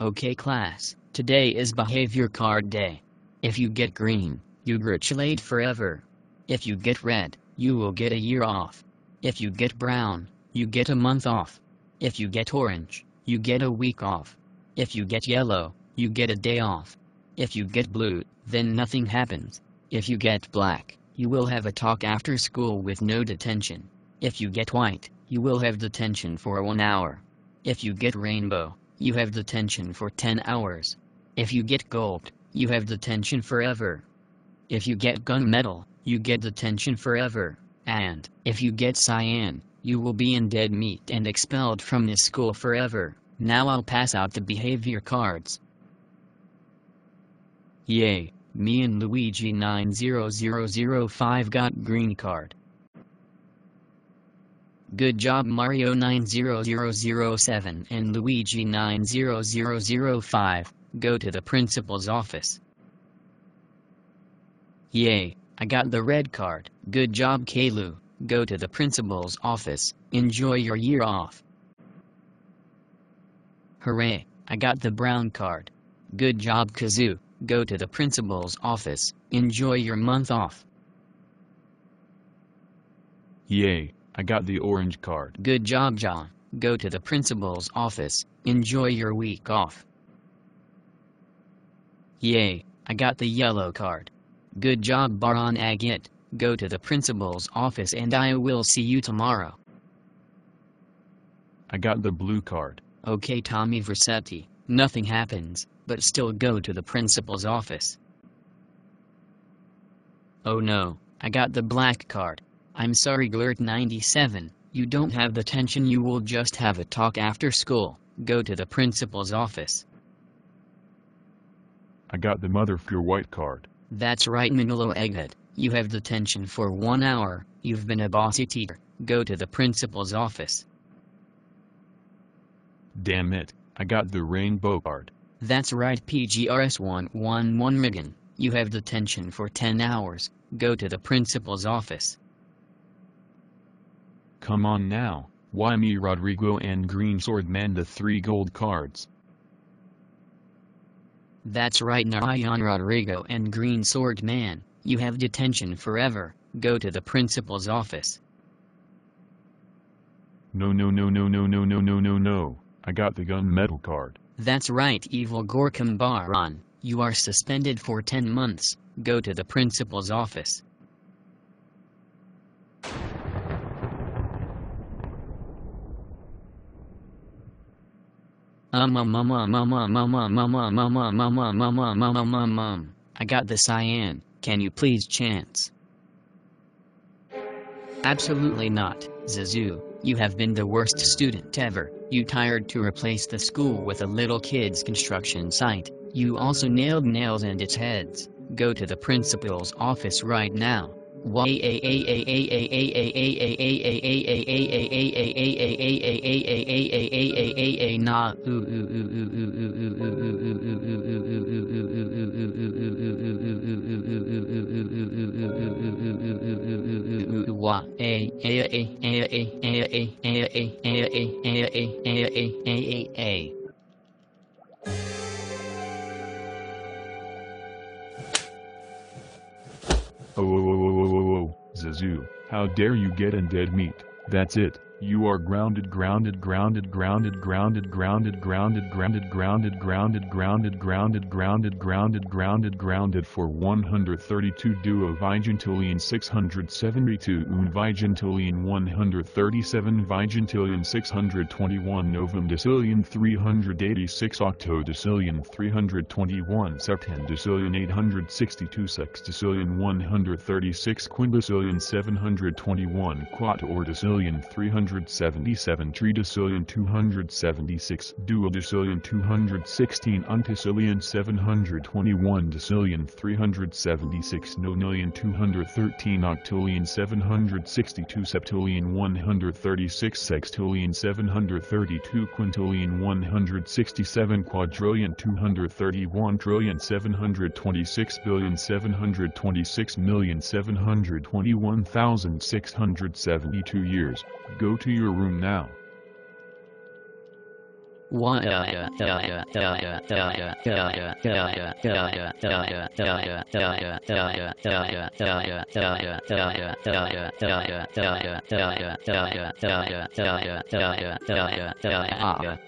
Okay class, today is behavior card day. If you get green, you gratulate forever. If you get red, you will get a year off. If you get brown, you get a month off. If you get orange, you get a week off. If you get yellow, you get a day off. If you get blue, then nothing happens. If you get black, you will have a talk after school with no detention. If you get white, you will have detention for one hour. If you get rainbow, you have detention for 10 hours. If you get gold, you have detention forever. If you get gunmetal, you get detention forever. And, if you get cyan, you will be in dead meat and expelled from this school forever. Now I'll pass out the behavior cards. Yay, me and Luigi 90005 got green card. Good job Mario 90007 and Luigi 90005, go to the principal's office. Yay, I got the red card. Good job Kalu, go to the principal's office, enjoy your year off. Hooray, I got the brown card. Good job Kazoo, go to the principal's office, enjoy your month off. Yay, I got the orange card. Good job John, go to the principal's office, enjoy your week off. Yay, I got the yellow card. Good job Baron Agit, go to the principal's office and I will see you tomorrow. I got the blue card. Okay Tommy Vercetti, nothing happens, but still go to the principal's office. Oh no, I got the black card. I'm sorry Glurt 97, you don't have the tension you will just have a talk after school, go to the principal's office. I got the mother for your white card. That's right Manolo Egghead, you have detention for one hour, you've been a bossy teacher, go to the principal's office. Damn it, I got the rainbow card. That's right PGRS 111 Riggin, you have detention for 10 hours, go to the principal's office. Come on now, why me Rodrigo and Green Sword man the three gold cards? That's right Narayan Rodrigo and Green Sword Man, you have detention forever, go to the principal's office. No no no no no no no no no no, I got the gunmetal card. That's right Evil Gorkem Baran, you are suspended for 10 months, go to the principal's office. I got the cyan, can you please chance? Absolutely not, Zazoo, you have been the worst student ever, you tired to replace the school with a little kid's construction site, you also nailed nails and its heads, go to the principal's office right now nah Oh, zoo, how dare you get in dead meat, that's it you are grounded grounded grounded grounded grounded grounded grounded grounded grounded grounded grounded grounded grounded grounded grounded grounded for 132 duo Vigintillion 672 un Vigintillion 137 Vigintillion 621 Novem Decillion 386 Octo Decillion 321 Septen Decillion 862 Sextillion 136 Quindecillion 721 Quattuor Decillion 377 Tridecillion 276 Duodecillion 216 Undecillion 721 Decillion 376 Nonillion 213 Octillion 762 Septillion 136 Sextillion 732 Quintillion 167 Quadrillion 231 Trillion 726 Billion 726 Million 721,672 years, go to your room now. One. Ah.